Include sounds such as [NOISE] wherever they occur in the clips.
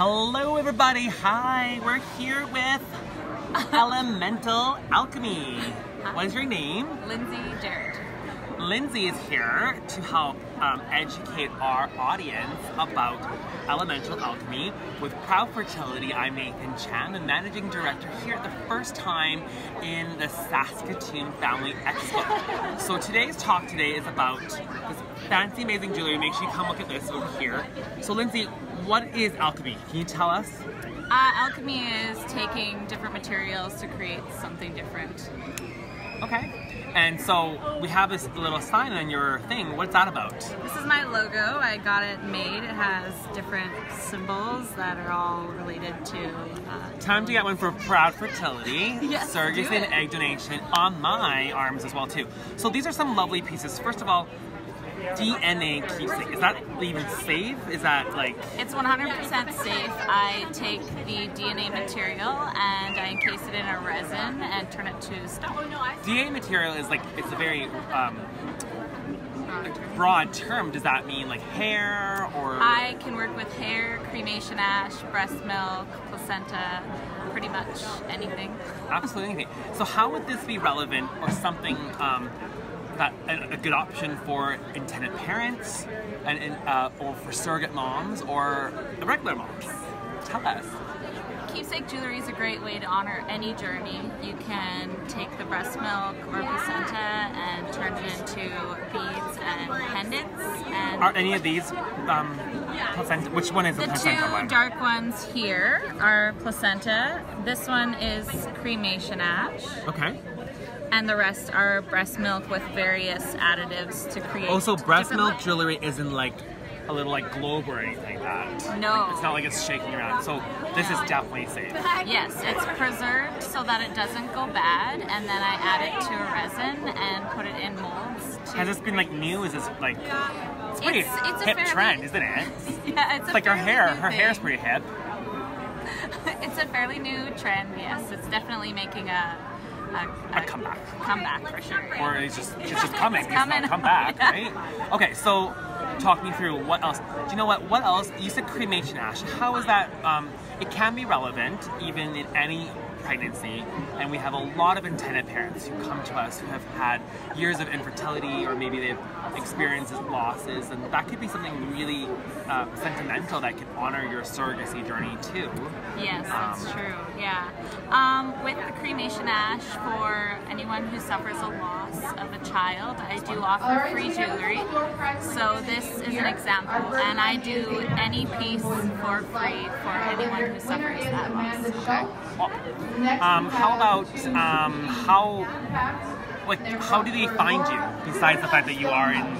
Hello, everybody. Hi, we're here with Elemental Alchemy. What is your name? Lindsay Jarrett. Lindsay is here to help um, educate our audience about elemental alchemy. With Proud Fertility, I'm Nathan Chan, the managing director here at the first time in the Saskatoon Family Expo. [LAUGHS] so today's talk today is about this fancy, amazing jewelry. Make sure you come look at this over here. So Lindsay, what is alchemy? Can you tell us? Uh, alchemy is taking different materials to create something different. Okay. And so we have this little sign on your thing. What's that about? This is my logo. I got it made. It has different symbols that are all related to. Uh, Time to get one for Proud Fertility, [LAUGHS] Yes, surrogacy and egg donation on my arms as well too. So these are some lovely pieces. First of all, DNA keepsake. Is that even safe? Is that like it's 100% safe. I take the DNA material and I encase it in a resin and turn it to stone. DNA material is like it's a very um, broad term. Does that mean like hair or? I can work with hair, cremation ash, breast milk, placenta, pretty much anything. Absolutely anything. So how would this be relevant or something um, that a, a good option for intended parents and, and uh, or for surrogate moms or the regular moms? Tell us. Keepsake jewelry is a great way to honor any journey. You can take the breast milk or placenta and turn it into beads and pendants. And Are any of these um, placenta? Which one is the, the placenta two one? dark ones here are placenta. This one is cremation ash. Okay. And the rest are breast milk with various additives to create. Oh, also, breast different- milk jewelry isn't like a little like globe or anything like that. No. It's not like it's shaking around. So this is definitely safe. Yes, it's preserved so that it doesn't go bad, and then I add it to a resin and put it in molds. Has this been like new? Is this like it's pretty It's- it's a hip fairly- trend, isn't it? [LAUGHS] yeah, it's, It's a like her hair. Her hair is pretty hip. [LAUGHS] it's a fairly new trend. Yes, it's definitely making a a, A comeback. Comeback for sure. Or it's just it's just [LAUGHS] coming. It's It's not come back, Yeah. right? Okay, so talk me through what else. Do you know what? What else? You said cremation ash. How is that? Um, it can be relevant even in any pregnancy, and we have a lot of intended parents who come to us who have had years of infertility, or maybe they've experienced losses, and that could be something really uh, sentimental that could honor your surrogacy journey too. Yes, that's Um, true. Yeah. Um, with the cremation ash, for anyone who suffers a loss of a child, I do offer free jewelry. So this is an example, and I do any piece for free for anyone who suffers that loss. Um, how about um, how like how do they find you besides the fact that you are in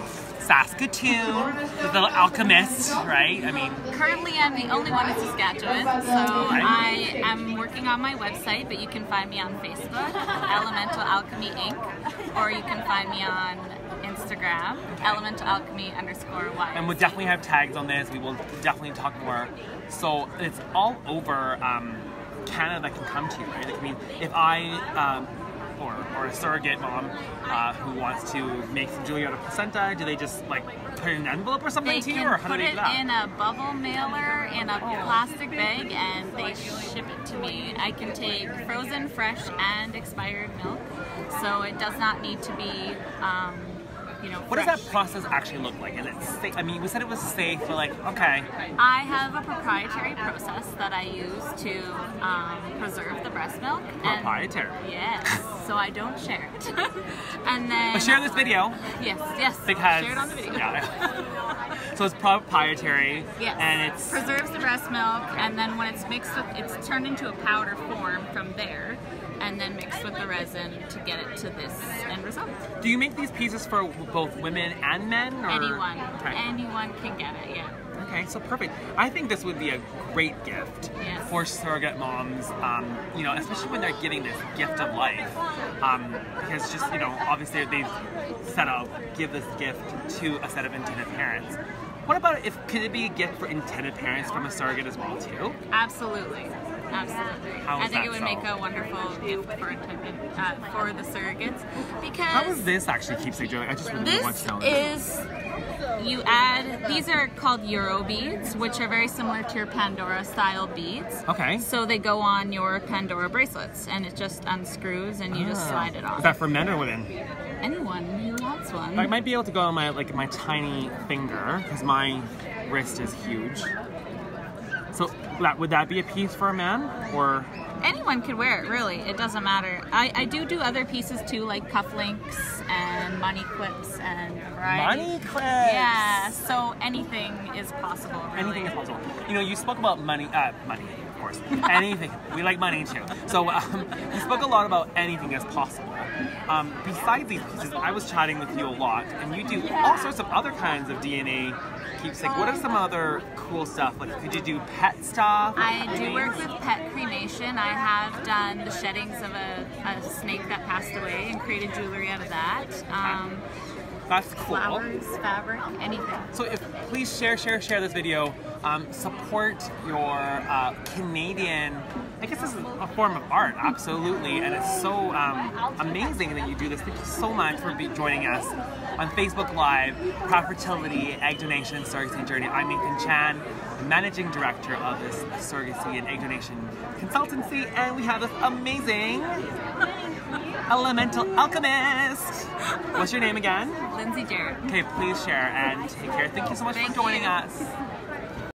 Saskatoon, the little alchemist, right? I mean, Currently, I'm the only one in Saskatchewan, so I am working on my website, but you can find me on Facebook, Elemental Alchemy Inc., or you can find me on Instagram, Elemental Alchemy underscore Y. and we'll definitely have tags on this. We will definitely talk more. So it's all over um, Canada can come to you, right? Like, I mean, if I um, or, or a surrogate mom uh, who wants to make some jewelry out of placenta, do they just like put in an envelope or something They to you, or how do they it do that? Put it in a bubble mailer in a plastic bag and they ship it to me. I can take frozen, fresh, and expired milk, so it does not need to be, um, you know, What does that process actually look like? Is it safe? I mean, we said it was safe, but like, okay, I have a proprietary process that I use to um, preserve the breast milk. and- proprietary. Yes, so I don't share it. [LAUGHS] and then But share this video Yes, yes. because share it on the video. yeah. [LAUGHS] so it's proprietary, Yes. and it's preserves the breast milk, and then when it's mixed with, it's turned into a powder form from there, and then mixed with the resin to get it to this end result. Do you make these pieces for both women and men? Or? Anyone, Okay. anyone can get it. Yeah. Okay, so perfect. I think this would be a great gift Yes. for surrogate moms. Um, you know, especially when they're giving this gift of life, um, because just you know, obviously they've set out give this gift to a set of intended parents. What about if could it be a gift for intended parents from a surrogate as well too? Absolutely. Absolutely. How I think it would so? make a wonderful gift for uh, for the surrogates because How is this actually keepsake jewelry? I just really want this to know. this. is you add, these are called Euro beads, which are very similar to your Pandora style beads. Okay. So they go on your Pandora bracelets and it just unscrews and you just Ah. slide it off. Is that for men or women? Anyone who wants one. I might be able to go on my like my tiny finger because my wrist is huge. So that would that be a piece for a man or Anyone could wear it, really. It doesn't matter. I, I do do other pieces too, like cufflinks and money clips and variety. money clips? Yeah, so anything is possible, really. Anything is possible. You know, you spoke about money, uh, money, of course. anything. [LAUGHS] We like money too. So um, you spoke a lot about anything is possible. Um, besides these pieces, I was chatting with you a lot, and you do all sorts of other kinds of DNA keepsake. What are some other cool stuff? Like, could you do pet stuff? I do work with pet cremation. I have done the sheddings of a, a snake that passed away and created jewelry out of that. Um, That's cool. flowers, fabric, anything. So if please share, share, share this video. Um, support your uh, Canadian. I guess this is a form of art, absolutely, and it's so um, amazing that you do this. Thank you so much for be joining us on Facebook Live, Proud Fertility, Egg Donation, and Surrogacy Journey. I'm Nathan Chan, managing director of this surrogacy and egg donation consultancy, and we have this amazing [LAUGHS] elemental alchemist. What's your name again? Lindsay Jarrett. Okay, please share and take care. Thank you so much Thank for joining you. us.